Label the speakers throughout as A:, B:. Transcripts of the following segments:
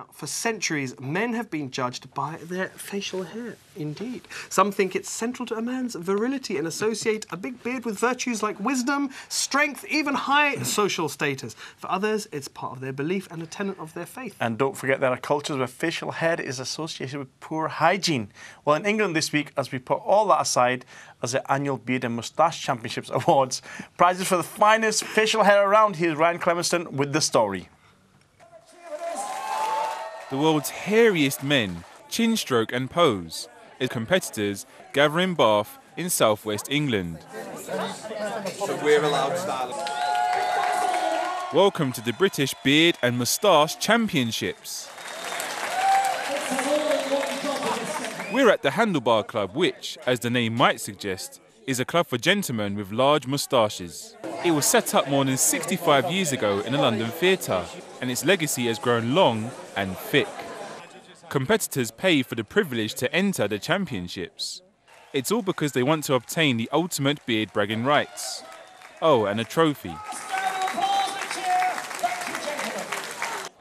A: Now, for centuries, men have been judged by their facial hair. Indeed. Some think it's central to a man's virility and associate a big beard with virtues like wisdom, strength, even high social status. For others, it's part of their belief and a tenet of their faith.
B: And don't forget there are cultures where facial hair is associated with poor hygiene. Well, in England this week, as we put all that aside, as the annual Beard and Moustache Championships Awards, prizes for the finest facial hair around. Here's Ryan Clemenston with the story.
C: The world's hairiest men chin stroke and pose as competitors gather in Bath in southwest England.
D: So we're allowed.
C: Welcome to the British Beard and Moustache Championships. We're at the Handlebar Club, which, as the name might suggest, is a club for gentlemen with large moustaches. It was set up more than 65 years ago in a London theatre, and its legacy has grown long and thick. Competitors pay for the privilege to enter the championships. It's all because they want to obtain the ultimate beard bragging rights. Oh, and a trophy.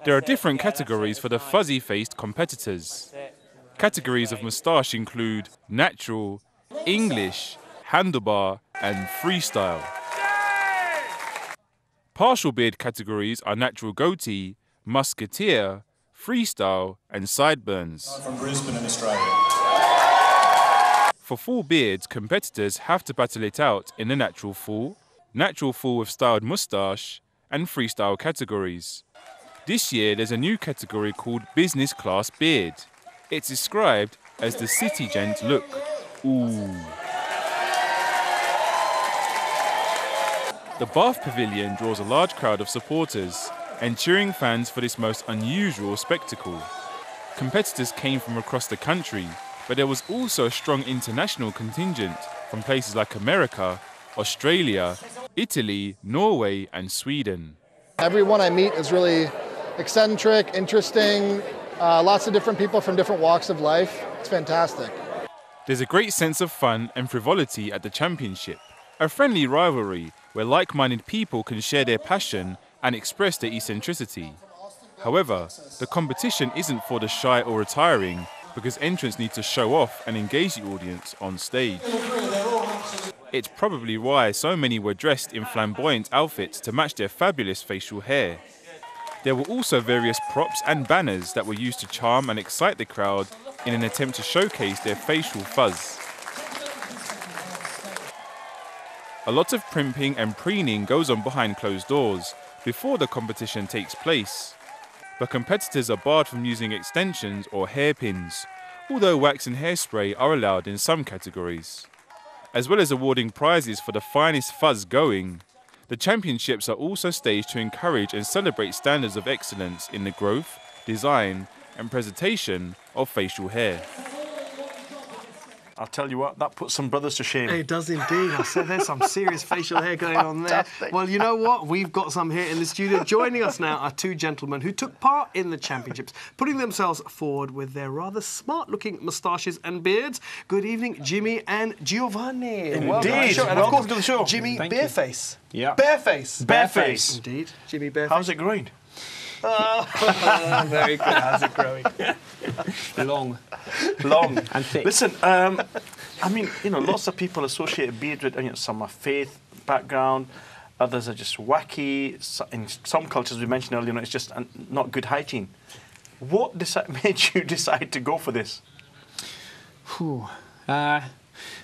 C: There are different categories for the fuzzy faced competitors. Categories of moustache include natural, English, handlebar, and freestyle. Partial beard categories are natural goatee, musketeer, freestyle, and sideburns.
E: From Brisbane in Australia.
C: For full beards, competitors have to battle it out in the natural full, natural full with styled moustache, and freestyle categories. This year, there's a new category called Business Class Beard. It's described as the city gent look. Ooh. The Bath Pavilion draws a large crowd of supporters and cheering fans for this most unusual spectacle. Competitors came from across the country, but there was also a strong international contingent from places like America, Australia, Italy, Norway, and Sweden.
F: Everyone I meet is really eccentric, interesting, uh, lots of different people from different walks of life. It's fantastic.
C: There's a great sense of fun and frivolity at the championship, a friendly rivalry where like minded people can share their passion and express their eccentricity. However, the competition isn't for the shy or retiring because entrants need to show off and engage the audience on stage. It's probably why so many were dressed in flamboyant outfits to match their fabulous facial hair. There were also various props and banners that were used to charm and excite the crowd in an attempt to showcase their facial fuzz. A lot of primping and preening goes on behind closed doors before the competition takes place. But competitors are barred from using extensions or hairpins, although wax and hairspray are allowed in some categories. As well as awarding prizes for the finest fuzz going, the championships are also staged to encourage and celebrate standards of excellence in the growth, design, and presentation of facial hair.
B: I'll tell you what, that puts some brothers to shame.
A: It does indeed. I said there's some serious facial hair going on there. Well, you know what? We've got some here in the studio. Joining us now are two gentlemen who took part in the championships, putting themselves forward with their rather smart-looking moustaches and beards. Good evening, Jimmy and Giovanni. Welcome to the
B: Indeed.
A: show. And
B: Welcome
A: of course,
B: to the show.
A: Jimmy
D: Thank you.
A: Bareface.
D: Yeah.
A: Bareface.
B: Bareface.
A: Indeed, Jimmy Bareface.
B: How's it growing?
D: Very good. How's it growing? Long.
B: Long
D: And thick.
B: Listen, um, I mean, you know, lots of people associate beard with, you know, some are faith background, others are just wacky. So- In some cultures, we mentioned earlier, you know, it's just not good hygiene. What deci- made you decide to go for this?
D: Whew. Uh,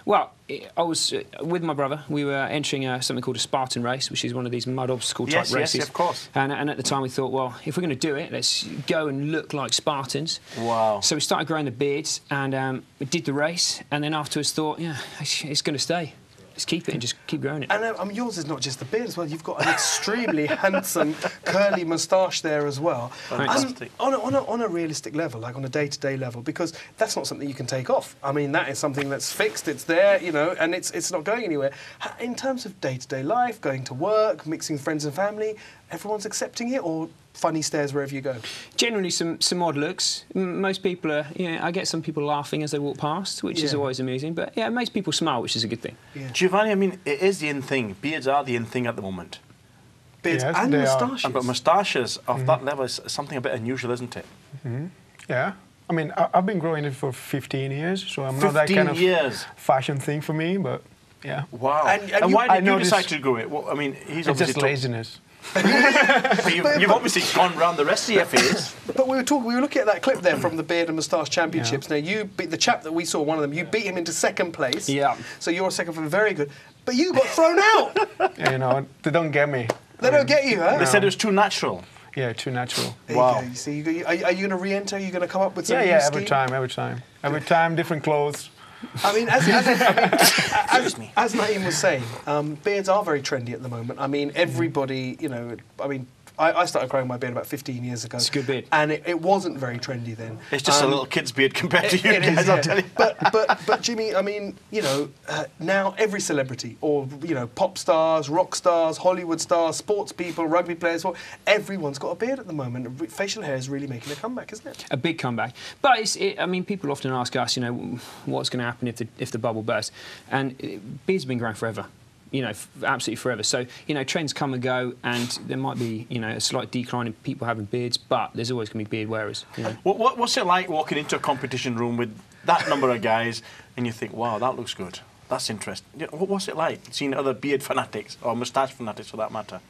D: well, I was uh, with my brother. We were entering uh, something called a Spartan race, which is one of these mud obstacle type
B: Yes, yes,
D: races.
B: of course.
D: And, and at the time, we thought, well, if we're going to do it, let's go and look like Spartans.
B: Wow.
D: So we started growing the beards, and um, we did the race. And then afterwards, thought, yeah, it's, it's going to stay. Let's keep it and just keep growing it.
A: And uh, I mean, yours is not just the beard as well. You've got an extremely handsome curly moustache there as well. Um, on, a, on, a, on a realistic level, like on a day-to-day level, because that's not something you can take off. I mean, that is something that's fixed. It's there, you know, and it's it's not going anywhere. In terms of day-to-day life, going to work, mixing with friends and family, everyone's accepting it, or funny stares wherever you go.
D: Generally, some some odd looks. M- Most people are, you know, I get some people laughing as they walk past, which is always amusing. But yeah, it makes people smile, which is a good thing.
A: Yeah.
B: Giovanni, I mean, it is the in thing. Beards are the in thing at the moment.
A: Beards
G: Yes,
A: and moustaches.
B: Uh, but moustaches of mm-hmm. that level is something a bit unusual, isn't it? Mm-hmm.
E: Yeah. I mean, I, I've been growing it for 15 years, so I'm not that kind of
B: years.
E: fashion thing for me, but yeah.
B: Wow.
A: And-
B: And,
A: and you-
B: why
E: I
B: did you
E: noticed-
B: decide to grow it? Well, I mean, he's
E: It's
B: obviously
E: just
B: told-
E: laziness.
B: But you've, you've obviously gone round the rest of your face.
A: But we were talking. We were looking at that clip there from the Beard and Moustache Championships. Now you beat the chap that we saw. One of them. You beat him into second place.
D: Yeah.
A: So you're second for very good. But you got thrown out.
E: Yeah, you know, they don't get me.
A: they don't get you, huh?
B: They said it was too natural.
E: Yeah, too natural.
A: There
B: Wow.
A: You, go. you see, you go, are, are you going to re-enter? Are you going to come up with some
E: Yeah,
A: new
E: yeah,
A: scheme?
E: every time, every time. Every time, different clothes.
A: I mean, as, as, as, as Naeem was saying, um, beards are very trendy at the moment. I mean, everybody, you know, I mean, I, I started growing my beard about 15 years ago.
D: It's a good beard.
A: And it, it wasn't very trendy then.
B: It's just a
A: Um,
B: little kid's beard compared to
A: It-
B: you
A: it
B: guys,
A: is,
B: I'll
A: yeah.
B: tell you.
A: But, but, but Jimmy, I mean, you know, uh, now every celebrity, or you know, pop stars, rock stars, Hollywood stars, sports people, rugby players, everyone's got a beard at the moment. Facial hair is really making a comeback, isn't it?
D: a big comeback. But it's, it, I mean, people often ask us, you know, what's going to happen if the if the bubble bursts? And beards have been growing forever. You know, absolutely forever. So, you know, trends come and go, and there might be, you know, a slight decline in people having beards, but there's always going to be beard wearers. You know.
B: What, what, what's it like walking into a competition room with that number of guys and you think, wow, that looks good? That's interesting. What- What's it like seeing other beard fanatics or moustache fanatics for that matter?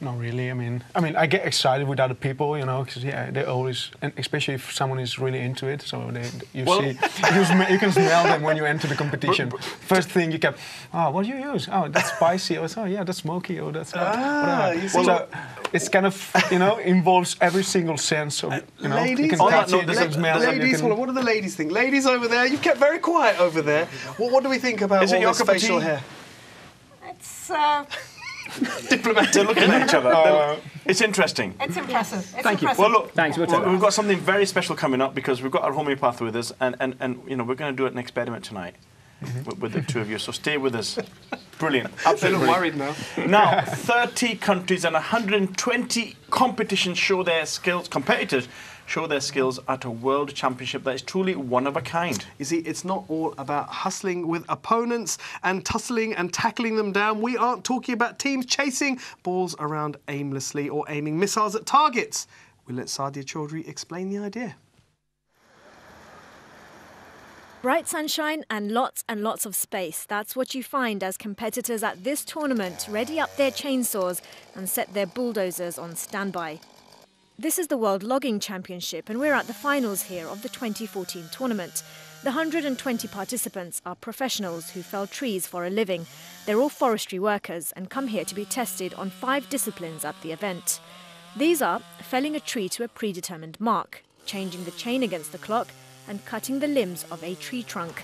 E: Not really. I mean, I mean, I get excited with other people, you know, because yeah, they always, and especially if someone is really into it. So they, you
B: Well-
E: see, you, sm- you can smell them when you enter the competition. First thing you get, oh, what do you use? Oh, that's spicy. Or oh, yeah, that's smoky. Or that's uh,
A: Ah,
E: whatever.
A: you see.
E: so it's kind of, you know, involves every single sense of, you know,
A: ladies,
E: you can
B: On that
E: touch
B: note,
E: it, you can smell it.
A: ladies,
E: can-
A: hold on, what do the ladies think? Ladies over there, you've kept very quiet over there. What, what do we think about
B: Is it
A: all
B: your
A: this facial hair?
G: It's uh,
B: They're looking at each other. Uh, They're- it's interesting.
G: it's impressive. It's
D: Thank you.
B: Well, look,
D: Thanks, we'll
B: well, we've got something very special coming up because we've got our homeopath with us, and, and, and you know we're going to do an experiment tonight mm-hmm. with, with the two of you. So stay with us. Brilliant,
A: A
B: absolutely.
A: little
B: brilliant.
A: worried now.
B: Now, 30 countries and 120 competitions show their skills. Competitors show their skills at a world championship that is truly one of a kind.
A: You see, it's not all about hustling with opponents and tussling and tackling them down. We aren't talking about teams chasing balls around aimlessly or aiming missiles at targets. We'll let Sadia Chaudhry explain the idea.
H: Bright sunshine and lots and lots of space. That's what you find as competitors at this tournament ready up their chainsaws and set their bulldozers on standby. This is the World Logging Championship, and we're at the finals here of the 2014 tournament. The 120 participants are professionals who fell trees for a living. They're all forestry workers and come here to be tested on five disciplines at the event. These are felling a tree to a predetermined mark, changing the chain against the clock, and cutting the limbs of a tree trunk.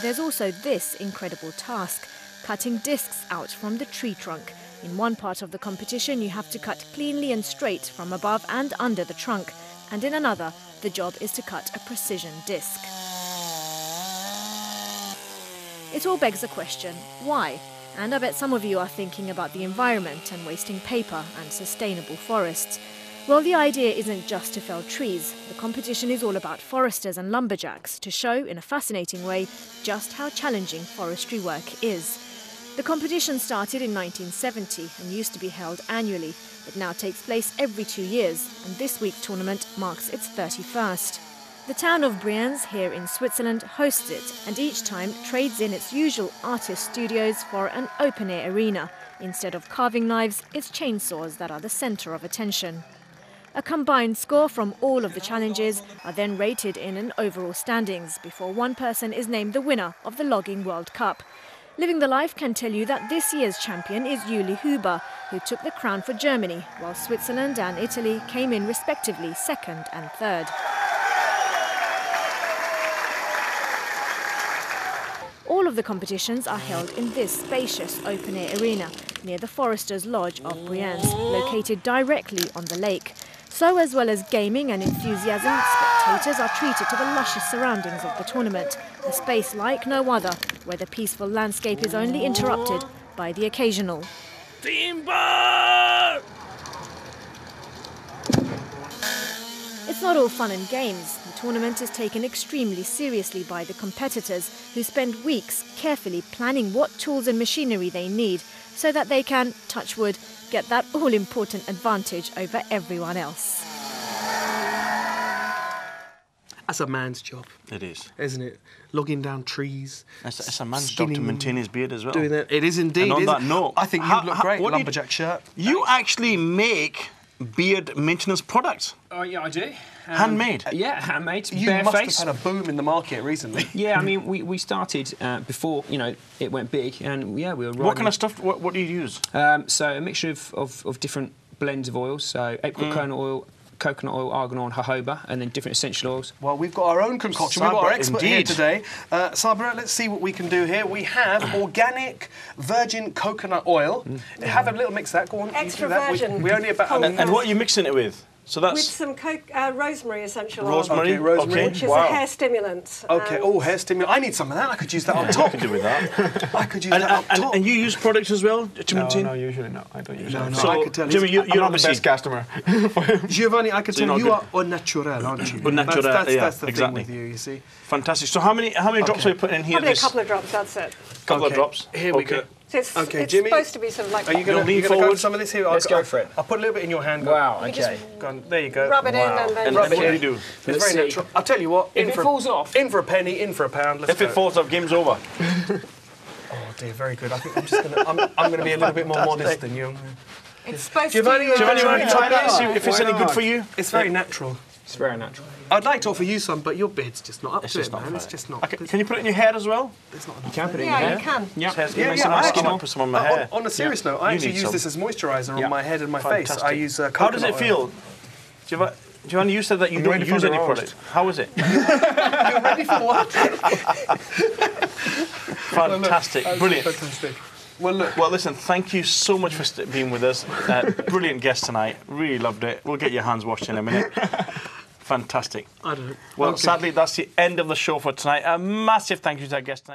H: There's also this incredible task cutting discs out from the tree trunk. In one part of the competition, you have to cut cleanly and straight from above and under the trunk, and in another, the job is to cut a precision disc. It all begs the question why? And I bet some of you are thinking about the environment and wasting paper and sustainable forests. Well, the idea isn't just to fell trees. The competition is all about foresters and lumberjacks to show, in a fascinating way, just how challenging forestry work is. The competition started in 1970 and used to be held annually. It now takes place every two years, and this week's tournament marks its 31st. The town of Brienz here in Switzerland hosts it, and each time trades in its usual artist studios for an open air arena. Instead of carving knives, it's chainsaws that are the centre of attention. A combined score from all of the challenges are then rated in an overall standings before one person is named the winner of the Logging World Cup. Living the Life can tell you that this year's champion is Juli Huber, who took the crown for Germany, while Switzerland and Italy came in respectively second and third. All of the competitions are held in this spacious open-air arena near the Foresters Lodge of Brienz, located directly on the lake. So, as well as gaming and enthusiasm, spectators are treated to the luscious surroundings of the tournament, a space like no other, where the peaceful landscape is only interrupted by the occasional. Timber! It's not all fun and games. The tournament is taken extremely seriously by the competitors, who spend weeks carefully planning what tools and machinery they need so that they can, touch wood, get get that all important advantage over everyone else.
A: That's a man's job,
B: It is.
A: isn't it? Logging down trees.
B: It's, it's a man's job to maintain his beard as well.
A: Doing that. It is indeed.
B: And on that note,
A: I think you look great.
B: what do you-
A: Lumberjack shirt.
B: You actually make beard maintenance products,
D: Oh yeah, I do. Um,
B: handmade.
D: Yeah, handmade.
A: You
D: bare
A: must
D: face.
A: have had a boom in the market recently.
D: Yeah, I mean, we, we started uh, before you know it went big, and yeah, we were.
B: What kind of stuff? What, what do you use?
D: Um, so a mixture of, of, of different blends of oils. So apricot kernel oil, coconut oil, argan oil, and jojoba, and then different essential oils.
A: Well, we've got our own concoction. We've got our
B: Sabra,
A: expert here today. Uh, Sabra, let's see what we can do here. We have organic virgin coconut oil. Have a little mix of that. Go on.
G: Extra
A: do that. We-
G: virgin.
A: We, only about.
G: Whole
B: And, and what are you mixing it with? So that's With
G: some co- uh, rosemary essential
B: rosemary.
A: Okay, rosemary.
G: oil, which is
B: wow.
G: a hair stimulant.
A: Okay.
G: and
A: Oh, hair stimulant. I need some of that. I could use that on
B: What
A: top.
B: can do with that?
A: I could use
B: and,
A: that
B: and,
A: on top.
B: and you use products as well to
E: No,
B: maintain.
E: no, usually no. I don't usually.
A: No, no.
B: So,
A: I could tell
B: Jimmy,
A: he's-
B: you,
E: I'm
B: you're
E: not the
B: obviously
E: best customer.
A: Giovanni, I could
B: So you're
A: tell you
B: good.
A: are au naturel, aren't you?
B: Au naturel,
A: That's, that's,
B: yeah,
A: that's the
B: exactly.
A: thing with you. You see.
B: fantastic. So how many how many drops
A: Okay.
B: are you putting in here?
G: Probably a couple of drops, that's it.
B: couple of drops.
A: Here we go.
G: So it's,
A: Okay,
G: it's
A: Jimmy,
G: supposed to be sort of like
A: Are you going
B: You'll lean
A: to go
B: forward.
A: with some of this here?
D: Let's
A: I'll,
D: go for it.
A: I'll put a little bit in your hand. Go-
D: Wow.
G: You just
D: Okay.
A: Go on, there you go.
G: rub it in and then
B: And,
A: Rub
B: and
A: it
B: what do
A: in.
B: you do?
A: It's
D: Let's
A: very
D: see.
A: natural. I'll tell you what.
D: If
A: in
D: it
A: for,
D: falls off-
A: in for a penny, in for a pound. Let's
B: If it falls off, game's over.
A: Oh dear, very good. I think I'm just gonna. I'm, I'm gonna be a little bit more modest than you.
G: it's supposed
A: Giovanni,
G: to.
B: Giovanni, you want to try that? See if it's any good for you.
A: It's very natural.
D: It's very natural.
A: I'd like to offer you some, but your beard's just not up
B: It's
A: to
B: just
A: it,
B: not
A: man.
B: for
A: It's just not.
B: Okay, can you put it in your hair as well?
A: It's not
D: You can put it in
G: Yeah,
D: your
G: you
D: hair.
G: can.
D: Yeah.
B: Hair's-
A: Yeah,
B: makes
A: yeah, I
B: nice.
A: actually-
B: put some on my
A: on,
B: hair.
A: on a serious note, I
B: You
A: actually use
B: some.
A: this as moisturiser
B: Yeah.
A: on my head and my face. I
B: Fantastic.
A: use uh,
B: How does it
A: coconut oil.
B: feel? Giova- Giovanni, you said that you
E: I'm
B: don't use any
E: roast.
B: product. How is it?
A: You're ready for what?
B: Fantastic, brilliant.
A: Fantastic. Well, look.
B: Well, listen, thank you so much for st- being with us. Uh, brilliant guest tonight. Really loved it. We'll get your hands washed in a minute. Fantastic.
A: I don't know.
B: Well,
A: Okay.
B: sadly, that's the end of the show for tonight. A massive thank you to our guest tonight.